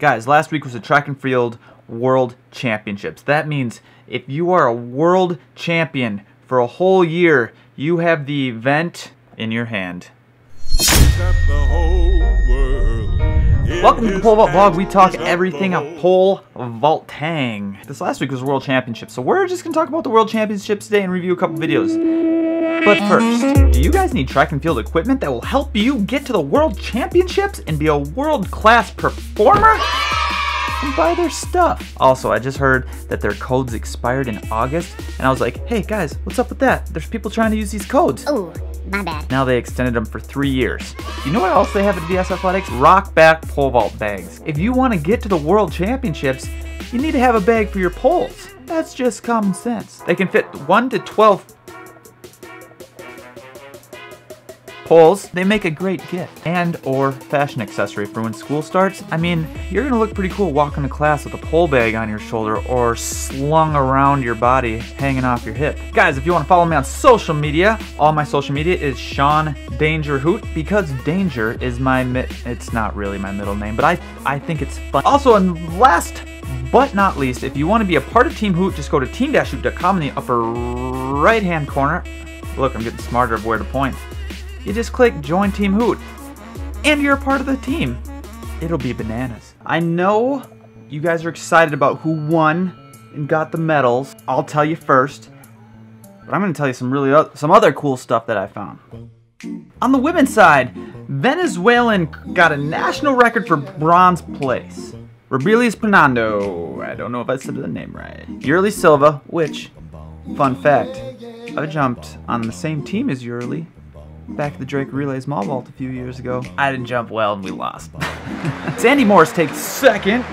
Guys, last week was the track and field world championships. That means if you are a world champion for a whole year, you have the event in your hand. Welcome to the Pole Vault Vlog. We talk everything a pole vaulting. This last week was World Championships, so we're just gonna talk about the World Championships today and review a couple videos. But first, do you guys need track and field equipment that will help you get to the World Championships and be a world-class performer? And buy their stuff. Also, I just heard that their codes expired in August, and I was like, hey guys, what's up with that? There's people trying to use these codes. Oh, my bad. Now they extended them for three years. You know what else they have at VS Athletics? Rock back pole vault bags. If you want to get to the World Championships, you need to have a bag for your poles. That's just common sense. They can fit 1 to 12 Poles, they make a great gift and or fashion accessory for when school starts. I mean, you're gonna look pretty cool walking to class with a pole bag on your shoulder or slung around your body, hanging off your hip. Guys, if you wanna follow me on social media, all my social media is Shawn Danger Hoot because Danger is my, it's not really my middle name, but I, I think it's fun. Also, and last but not least, if you wanna be a part of Team Hoot, just go to team-hoot.com in the upper right hand corner. Look, I'm getting smarter of where to point you just click Join Team Hoot, and you're a part of the team. It'll be bananas. I know you guys are excited about who won and got the medals. I'll tell you first, but I'm going to tell you some really some other cool stuff that I found. On the women's side, Venezuelan got a national record for bronze place. Robeilys Pernando, I don't know if I said the name right. Yurli Silva, which, fun fact, I jumped on the same team as Yurli back at the Drake Relays Small Vault a few years ago. I didn't jump well and we lost. Sandi Morris takes second.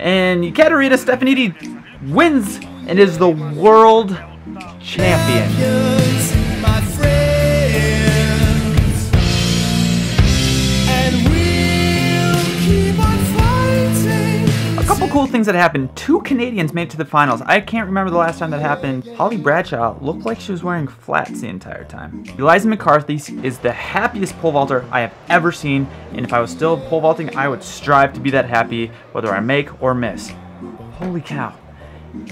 And Katerina Stefanidi wins and is the world champion. Cool things that happened. Two Canadians made it to the finals. I can't remember the last time that happened. Holly Bradshaw looked like she was wearing flats the entire time. Eliza McCartney is the happiest pole vaulter I have ever seen, and if I was still pole vaulting, I would strive to be that happy, whether I make or miss. Holy cow.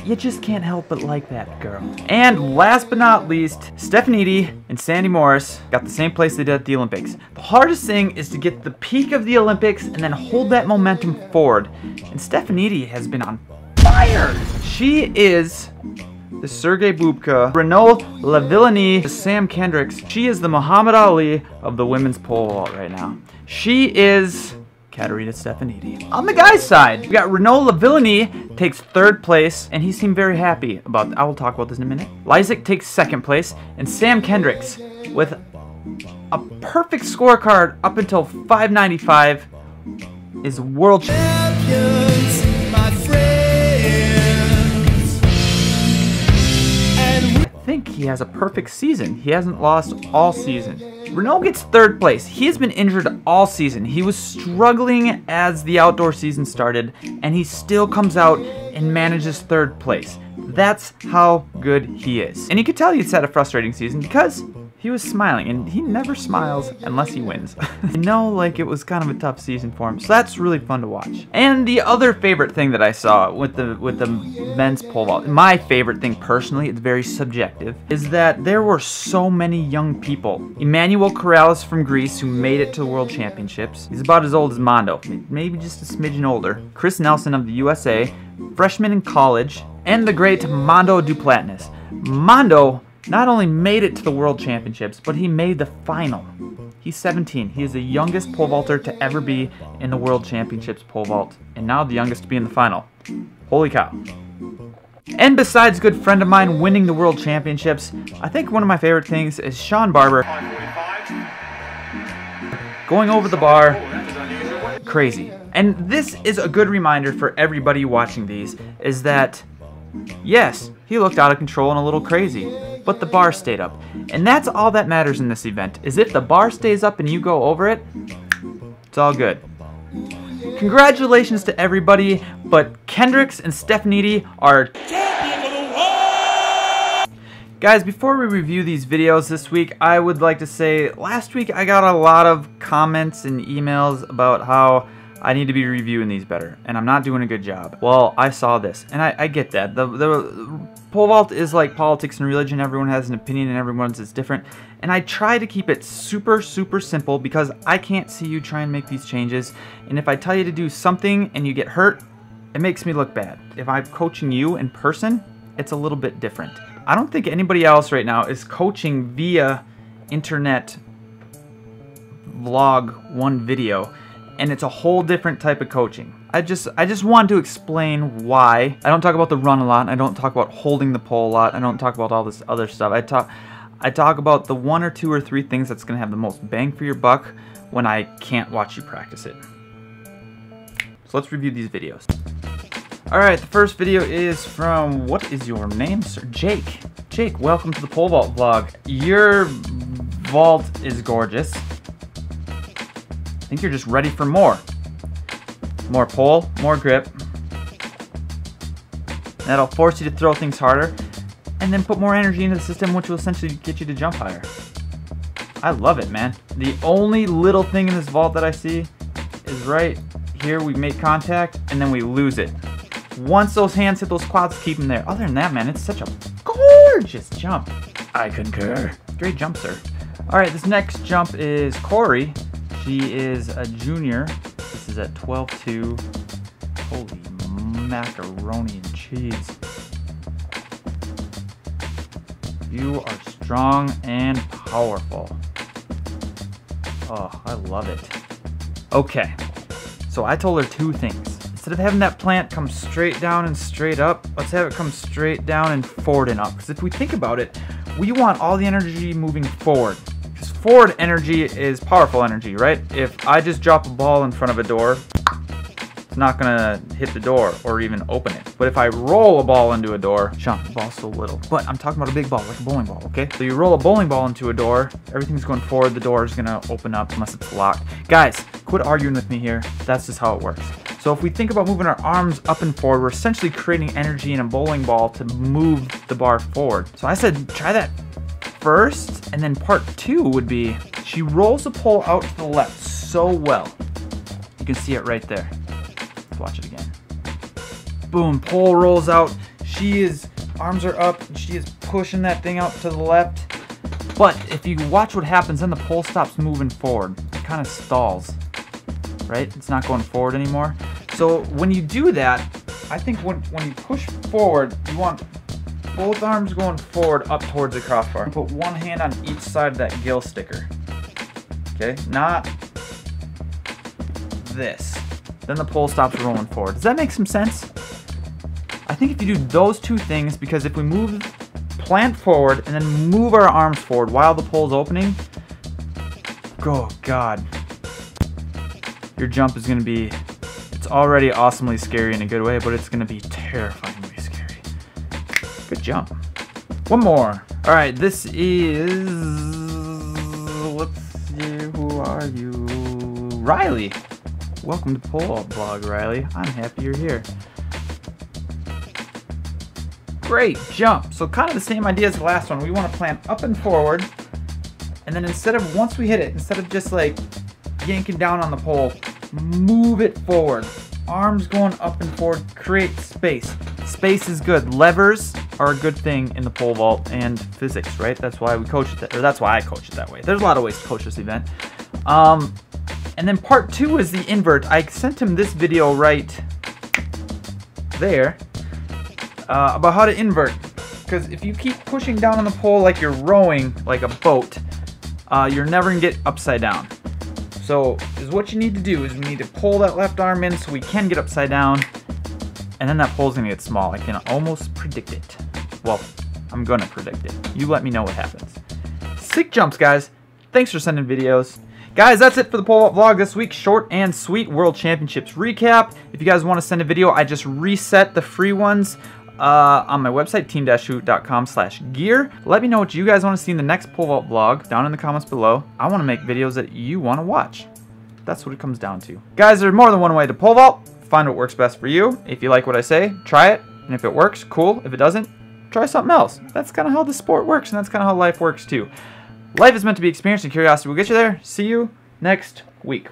You just can't help but like that girl. And last but not least, Stefanidi and Sandi Morris got the same place they did at the Olympics. The hardest thing is to get the peak of the Olympics and then hold that momentum forward. And Stefanidi has been on fire. She is the Sergey Bubka, Renaud Lavillenie, Sam Kendricks. She is the Muhammad Ali of the women's pole vault right now. She is Katerina Stefanidi. On the guy's side, we got Renaud Lavillenie takes third place, and he seemed very happy about I will talk about this in a minute. Lisek takes second place, and Sam Kendricks with a perfect scorecard up until 595 is world champions. I think he has a perfect season. He hasn't lost all season. Renaud gets third place. He has been injured all season. He was struggling as the outdoor season started, and he still comes out and manages third place. That's how good he is. And you could tell he's had a frustrating season because he was smiling, and he never smiles unless he wins. I know, like, it was kind of a tough season for him, so that's really fun to watch. And the other favorite thing that I saw with the with the men's pole vault, my favorite thing personally, it's very subjective, is that there were so many young people. Emmanuel Karalis from Greece, who made it to the World Championships. He's about as old as Mondo, maybe just a smidgen older. Chris Nilsen of the USA, freshman in college, and the great Mondo Duplantis. Mondo not only made it to the World Championships, but he made the final. He's 17. He is the youngest pole vaulter to ever be in the World Championships pole vault, and now the youngest to be in the final. Holy cow. And besides good friend of mine winning the World Championships, I think one of my favorite things is Shawn Barber going over the bar. Crazy. And this is a good reminder for everybody watching these, is that, yes, he looked out of control and a little crazy but the bar stayed up. And that's all that matters in this event, is if the bar stays up and you go over it, it's all good. Congratulations to everybody, but Kendricks and Stefanidi are Guys, before we review these videos this week, I would like to say last week I got a lot of comments and emails about how I need to be reviewing these better, and I'm not doing a good job. Well, I saw this, and I, I get that. The, the pole vault is like politics and religion. Everyone has an opinion, and everyone's is different. And I try to keep it super, super simple because I can't see you try and make these changes. And if I tell you to do something and you get hurt, it makes me look bad. If I'm coaching you in person, it's a little bit different. I don't think anybody else right now is coaching via internet vlog one video and it's a whole different type of coaching. I just I just want to explain why. I don't talk about the run a lot. I don't talk about holding the pole a lot. I don't talk about all this other stuff. I talk I talk about the one or two or three things that's going to have the most bang for your buck when I can't watch you practice it. So let's review these videos. Alright, the first video is from, what is your name, sir? Jake. Jake, welcome to the pole vault vlog. Your vault is gorgeous. I think you're just ready for more. More pull, more grip. That'll force you to throw things harder, and then put more energy into the system, which will essentially get you to jump higher. I love it, man. The only little thing in this vault that I see is right here we make contact, and then we lose it. Once those hands hit those quads, keep them there. Other than that, man, it's such a gorgeous jump. I concur. Great jump, sir. All right, this next jump is Corey. She is a junior. At 12-2. Holy macaroni and cheese. You are strong and powerful. Oh, I love it. Okay, so I told her two things. Instead of having that plant come straight down and straight up, let's have it come straight down and forward and up. Because if we think about it, we want all the energy moving forward forward energy is powerful energy, right? If I just drop a ball in front of a door, it's not gonna hit the door or even open it. But if I roll a ball into a door, Sean, the ball's so little. But I'm talking about a big ball, like a bowling ball, okay? So you roll a bowling ball into a door, everything's going forward, the door is gonna open up unless it's locked. Guys, quit arguing with me here. That's just how it works. So if we think about moving our arms up and forward, we're essentially creating energy in a bowling ball to move the bar forward. So I said, try that first, and then part two would be she rolls the pole out to the left so well. You can see it right there. Let's watch it again. Boom, pole rolls out. She is, arms are up, she is pushing that thing out to the left. But if you watch what happens, then the pole stops moving forward. It kind of stalls, right? It's not going forward anymore. So when you do that, I think when, when you push forward, you want both arms going forward up towards the crossbar. Put one hand on each side of that gill sticker. Okay, not this. Then the pole stops rolling forward. Does that make some sense? I think if you do those two things, because if we move, plant forward, and then move our arms forward while the pole's opening, oh god. Your jump is going to be, it's already awesomely scary in a good way, but it's going to be terrifying. Good jump. One more. All right, this is, let's see, who are you? Riley. Welcome to Pole Blog, Riley. I'm happy you're here. Great jump. So kind of the same idea as the last one. We want to plant up and forward. And then instead of, once we hit it, instead of just like yanking down on the pole, move it forward. Arms going up and forward, create space. Space is good. Levers are a good thing in the pole vault and physics, right? That's why we coach it, or that's why I coach it that way. There's a lot of ways to coach this event. Um, and then part two is the invert. I sent him this video right there uh, about how to invert. Because if you keep pushing down on the pole like you're rowing like a boat, uh, you're never gonna get upside down. So is what you need to do is we need to pull that left arm in so we can get upside down and then that pole's gonna get small. I can almost predict it. Well, I'm gonna predict it. You let me know what happens. Sick jumps, guys. Thanks for sending videos. Guys, that's it for the pole vault vlog this week. Short and sweet World Championships recap. If you guys want to send a video, I just reset the free ones uh, on my website, team-hoot.com slash gear. Let me know what you guys want to see in the next pole vault vlog down in the comments below. I want to make videos that you want to watch. That's what it comes down to. Guys, there's more than one way to pole vault. Find what works best for you. If you like what I say, try it. And if it works, cool. If it doesn't, try something else. That's kind of how the sport works, and that's kind of how life works too. Life is meant to be experienced, and curiosity will get you there. See you next week.